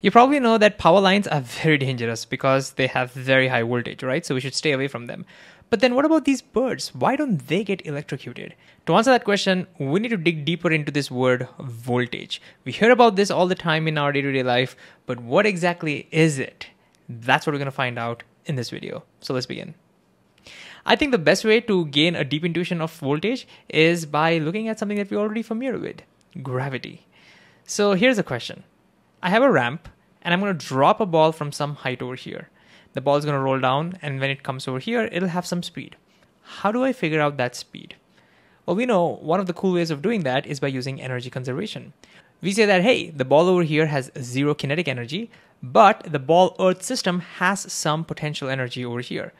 You probably know that power lines are very dangerous because they have very high voltage, right? So we should stay away from them. But then what about these birds? Why don't they get electrocuted? To answer that question, we need to dig deeper into this word voltage. We hear about this all the time in our day to day life, but what exactly is it? That's what we're going to find out in this video. So let's begin. I think the best way to gain a deep intuition of voltage is by looking at something that we're already familiar with gravity. So here's a question I have a ramp and I'm going to drop a ball from some height over here. The ball is going to roll down and when it comes over here, it'll have some speed. How do I figure out that speed? Well, we know one of the cool ways of doing that is by using energy conservation. We say that, hey, the ball over here has zero kinetic energy, but the ball earth system has some potential energy over here.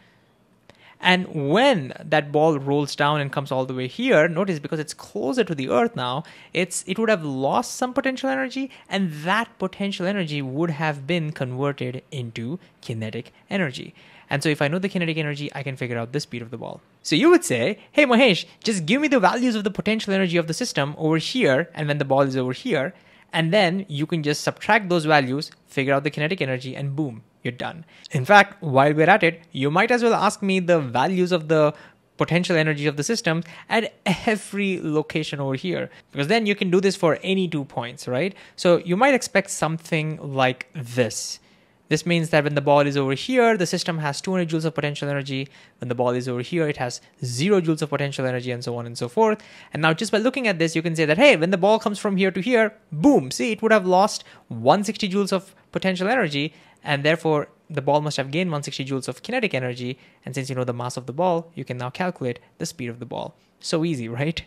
And when that ball rolls down and comes all the way here, notice because it's closer to the earth now, it's it would have lost some potential energy and that potential energy would have been converted into kinetic energy. And so if I know the kinetic energy, I can figure out the speed of the ball. So you would say, hey Mahesh, just give me the values of the potential energy of the system over here and when the ball is over here, and then you can just subtract those values, figure out the kinetic energy, and boom, you're done. In fact, while we're at it, you might as well ask me the values of the potential energy of the system at every location over here. Because then you can do this for any two points right? So you might expect something like this this means that when the ball is over here, the system has 200 joules of potential energy. When the ball is over here, it has zero joules of potential energy and so on and so forth. And now just by looking at this, you can say that, hey, when the ball comes from here to here, boom, see, it would have lost 160 joules of potential energy. And therefore, the ball must have gained 160 joules of kinetic energy. And since you know the mass of the ball, you can now calculate the speed of the ball. So easy, right?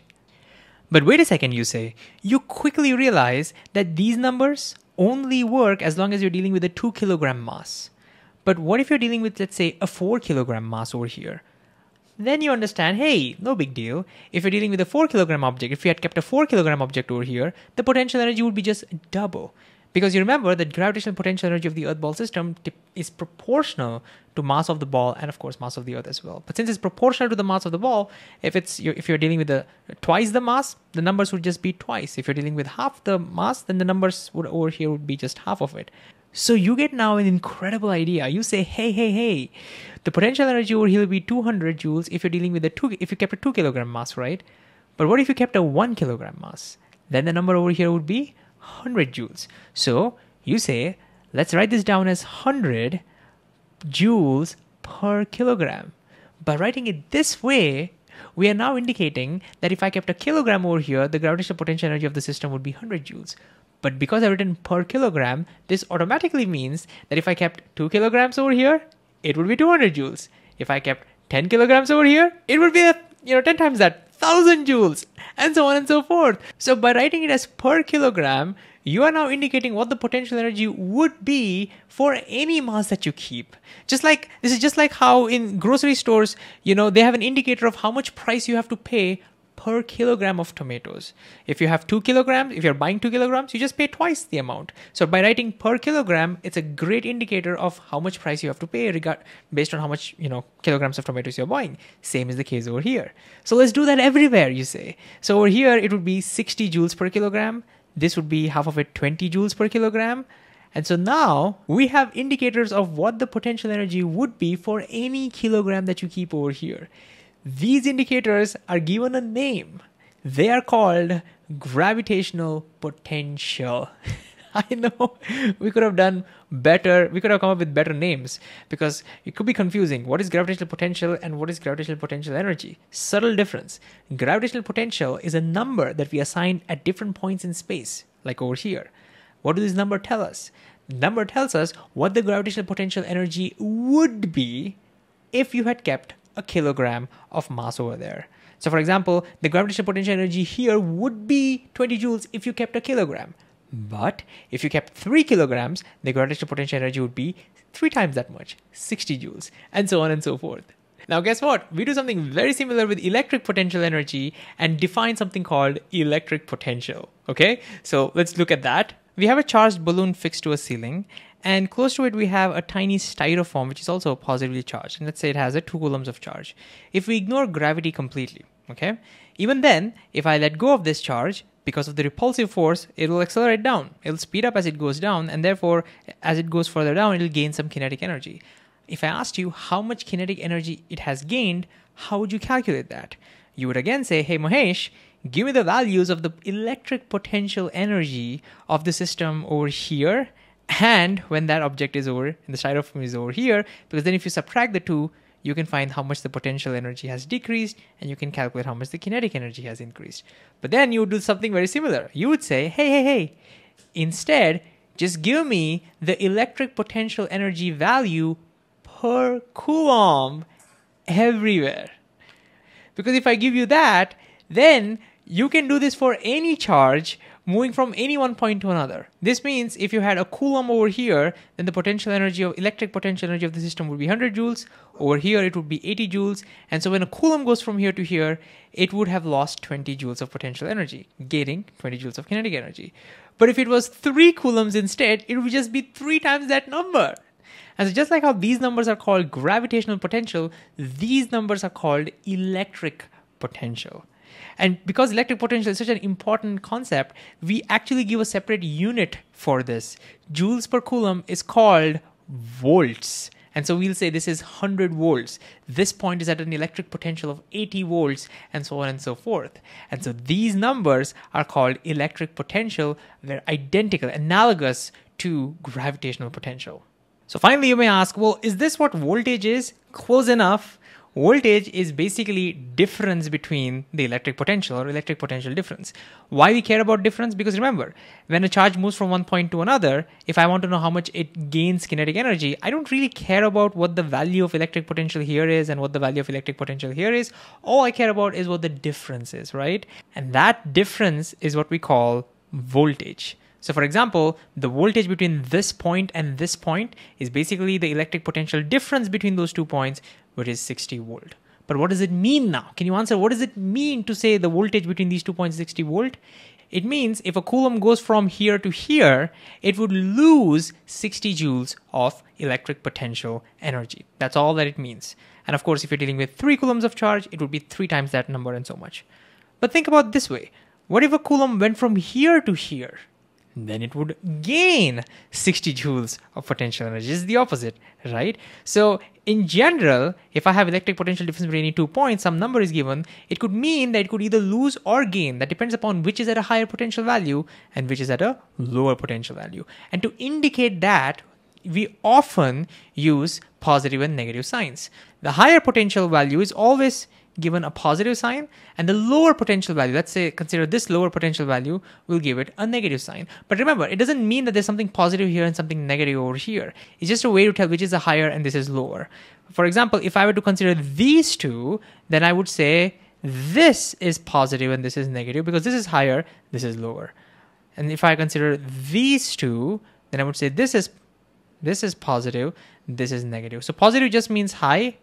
But wait a second, you say. You quickly realize that these numbers only work as long as you're dealing with a 2 kilogram mass. But what if you're dealing with, let's say, a 4 kilogram mass over here? Then you understand, hey, no big deal. If you're dealing with a 4 kilogram object, if you had kept a 4 kilogram object over here, the potential energy would be just double. Because you remember that gravitational potential energy of the Earth ball system is proportional to mass of the ball and of course mass of the Earth as well. But since it's proportional to the mass of the ball, if it's if you're dealing with the twice the mass, the numbers would just be twice. If you're dealing with half the mass, then the numbers would over here would be just half of it. So you get now an incredible idea. You say, hey, hey, hey, the potential energy over here will be 200 joules if you're dealing with a two, if you kept a two kilogram mass, right? But what if you kept a one kilogram mass? Then the number over here would be 100 joules. So you say, let's write this down as 100 joules per kilogram. By writing it this way, we are now indicating that if I kept a kilogram over here, the gravitational potential energy of the system would be 100 joules. But because I've written per kilogram, this automatically means that if I kept 2 kilograms over here, it would be 200 joules. If I kept 10 kilograms over here, it would be, you know, 10 times that, 1000 joules and so on and so forth. So by writing it as per kilogram, you are now indicating what the potential energy would be for any mass that you keep. Just like this is just like how in grocery stores, you know, they have an indicator of how much price you have to pay per kilogram of tomatoes. If you have two kilograms, if you're buying two kilograms, you just pay twice the amount. So by writing per kilogram, it's a great indicator of how much price you have to pay regard based on how much you know kilograms of tomatoes you're buying. Same is the case over here. So let's do that everywhere. You say. So over here it would be 60 joules per kilogram. This would be half of it 20 joules per kilogram. And so now we have indicators of what the potential energy would be for any kilogram that you keep over here. These indicators are given a name. They are called gravitational potential. I know we could have done better, we could have come up with better names because it could be confusing. What is gravitational potential and what is gravitational potential energy? Subtle difference. Gravitational potential is a number that we assign at different points in space, like over here. What does this number tell us? Number tells us what the gravitational potential energy would be if you had kept a kilogram of mass over there. So for example, the gravitational potential energy here would be 20 joules if you kept a kilogram. But if you kept 3 kilograms, the gravitational potential energy would be 3 times that much, 60 joules, and so on and so forth. Now, guess what? We do something very similar with electric potential energy and define something called electric potential. Okay, so let's look at that. We have a charged balloon fixed to a ceiling, and close to it, we have a tiny styrofoam, which is also positively charged. And let's say it has a 2 coulombs of charge. If we ignore gravity completely, okay, even then, if I let go of this charge, because of the repulsive force, it will accelerate down. It'll speed up as it goes down, and therefore, as it goes further down, it'll gain some kinetic energy. If I asked you how much kinetic energy it has gained, how would you calculate that? You would again say, hey, Mahesh, give me the values of the electric potential energy of the system over here and when that object is over and the styrofoam is over here because then if you subtract the two you can find how much the potential energy has decreased and you can calculate how much the kinetic energy has increased. But then you would do something very similar. You would say, hey, hey, hey, instead, just give me the electric potential energy value per coulomb everywhere. Because if I give you that, then you can do this for any charge moving from any one point to another. This means if you had a coulomb over here, then the potential energy of electric potential energy of the system would be 100 joules. Over here, it would be 80 joules. And so when a coulomb goes from here to here, it would have lost 20 joules of potential energy, gaining 20 joules of kinetic energy. But if it was three coulombs instead, it would just be three times that number. And so just like how these numbers are called gravitational potential, these numbers are called electric potential. And because electric potential is such an important concept, we actually give a separate unit for this. Joules per coulomb is called volts. And so we'll say this is 100 volts. This point is at an electric potential of 80 volts, and so on and so forth. And so these numbers are called electric potential. They're identical, analogous to gravitational potential. So finally, you may ask, well, is this what voltage is? Close enough. Voltage is basically difference between the electric potential or electric potential difference. Why we care about difference? Because remember, when a charge moves from one point to another, if I want to know how much it gains kinetic energy, I don't really care about what the value of electric potential here is and what the value of electric potential here is. All I care about is what the difference is, right? And that difference is what we call voltage. So for example, the voltage between this point and this point is basically the electric potential difference between those two points, which is 60 volt. But what does it mean now? Can you answer what does it mean to say the voltage between these two points is 60 volt? It means if a coulomb goes from here to here, it would lose 60 joules of electric potential energy. That's all that it means. And of course, if you're dealing with three coulombs of charge, it would be three times that number and so much. But think about this way. What if a coulomb went from here to here? Then it would gain 60 joules of potential energy. It's the opposite, right? So in general, if I have electric potential difference between any two points, some number is given, it could mean that it could either lose or gain. That depends upon which is at a higher potential value and which is at a lower potential value. And to indicate that, we often use positive and negative signs. The higher potential value is always given a positive sign and the lower potential value let's say consider this lower potential value we'll give it a negative sign. But remember it doesn't mean that there's something positive here and something negative over here. It's just a way to tell which is a higher and this is lower. For example if i were to consider these two then i would say this is positive and this is negative because this is higher this is lower. And if i consider these two then i would say this is this is positive this is negative. So positive just means high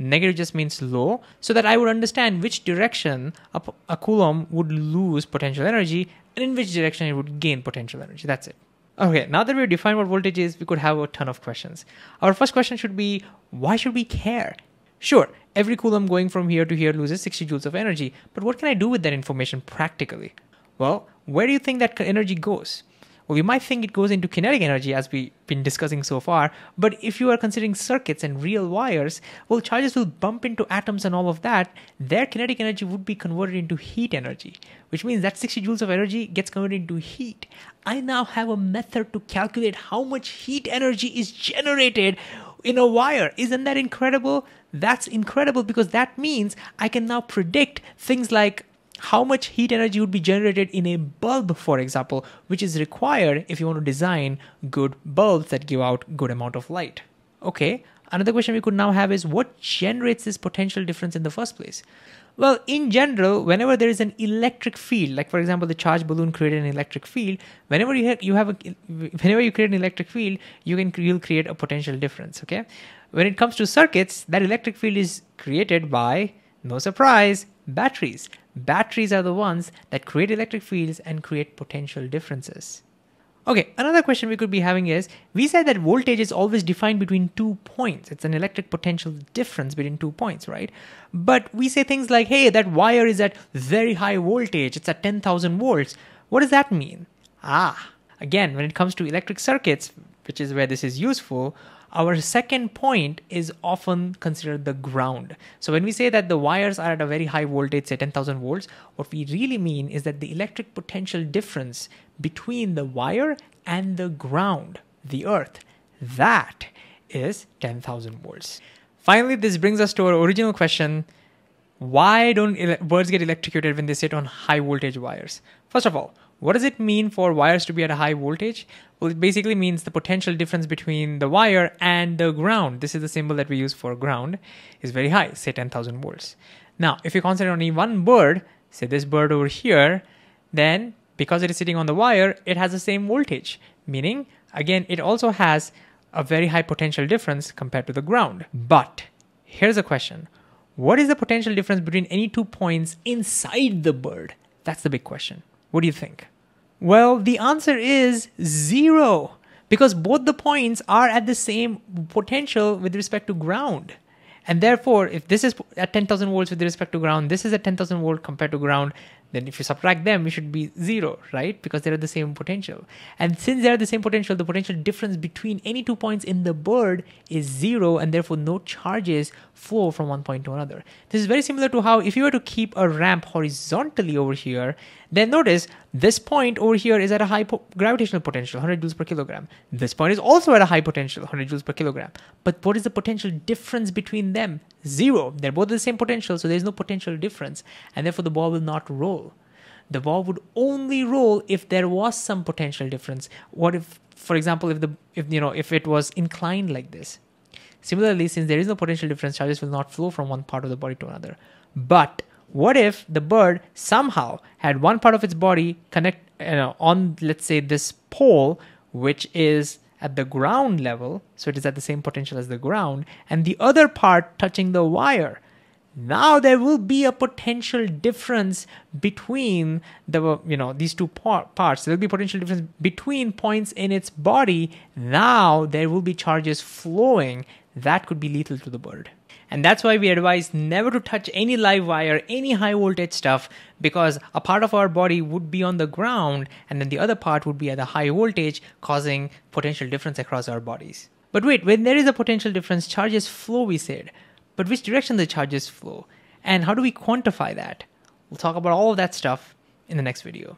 negative just means low, so that I would understand which direction a, a coulomb would lose potential energy and in which direction it would gain potential energy. That's it. Okay, now that we've defined what voltage is, we could have a ton of questions. Our first question should be why should we care? Sure, every coulomb going from here to here loses 60 joules of energy, but what can I do with that information practically? Well, where do you think that energy goes? Well, you might think it goes into kinetic energy as we've been discussing so far, but if you are considering circuits and real wires, well, charges will bump into atoms and all of that. Their kinetic energy would be converted into heat energy, which means that 60 joules of energy gets converted into heat. I now have a method to calculate how much heat energy is generated in a wire. Isn't that incredible? That's incredible because that means I can now predict things like how much heat energy would be generated in a bulb, for example, which is required if you want to design good bulbs that give out good amount of light. Okay, another question we could now have is what generates this potential difference in the first place? Well, in general, whenever there is an electric field, like for example, the charged balloon created an electric field, whenever you have, you have a, whenever you create an electric field, you can you'll create a potential difference. Okay, when it comes to circuits, that electric field is created by no surprise batteries batteries are the ones that create electric fields and create potential differences. Okay, another question we could be having is we said that voltage is always defined between two points. It's an electric potential difference between two points, right? But we say things like, hey, that wire is at very high voltage, it's at 10,000 volts. What does that mean? Ah, again, when it comes to electric circuits, which is where this is useful, our second point is often considered the ground. So when we say that the wires are at a very high voltage, say 10,000 volts, what we really mean is that the electric potential difference between the wire and the ground, the earth, that is 10,000 volts. Finally, this brings us to our original question. Why don't birds get electrocuted when they sit on high voltage wires? First of all, what does it mean for wires to be at a high voltage? Well, it basically means the potential difference between the wire and the ground. This is the symbol that we use for ground is very high, say 10,000 volts. Now, if you consider only one bird, say this bird over here, then because it is sitting on the wire, it has the same voltage, meaning again, it also has a very high potential difference compared to the ground. But here's a question. What is the potential difference between any two points inside the bird? That's the big question. What do you think? Well, the answer is zero because both the points are at the same potential with respect to ground. And therefore, if this is at 10,000 volts with respect to ground, this is at 10,000 volt compared to ground, then if you subtract them, it should be zero, right? Because they're at the same potential. And since they're at the same potential, the potential difference between any two points in the bird is zero, and therefore no charges flow from one point to another. This is very similar to how if you were to keep a ramp horizontally over here, then notice this point over here is at a high po- gravitational potential, 100 joules per kilogram. This point is also at a high potential, 100 joules per kilogram. But what is the potential difference between them? Zero. They're both the same potential, so there's no potential difference, and therefore the ball will not roll. The ball would only roll if there was some potential difference. What if, for example, if the if you know if it was inclined like this? Similarly, since there is no potential difference, charges will not flow from one part of the body to another. But what if the bird somehow had one part of its body connect you know, on, let's say, this pole, which is at the ground level, so it is at the same potential as the ground, and the other part touching the wire? Now there will be a potential difference between the you know these two par- parts. There will be potential difference between points in its body. Now there will be charges flowing that could be lethal to the bird. And that's why we advise never to touch any live wire, any high voltage stuff, because a part of our body would be on the ground and then the other part would be at a high voltage, causing potential difference across our bodies. But wait, when there is a potential difference, charges flow, we said. But which direction the charges flow? And how do we quantify that? We'll talk about all of that stuff in the next video.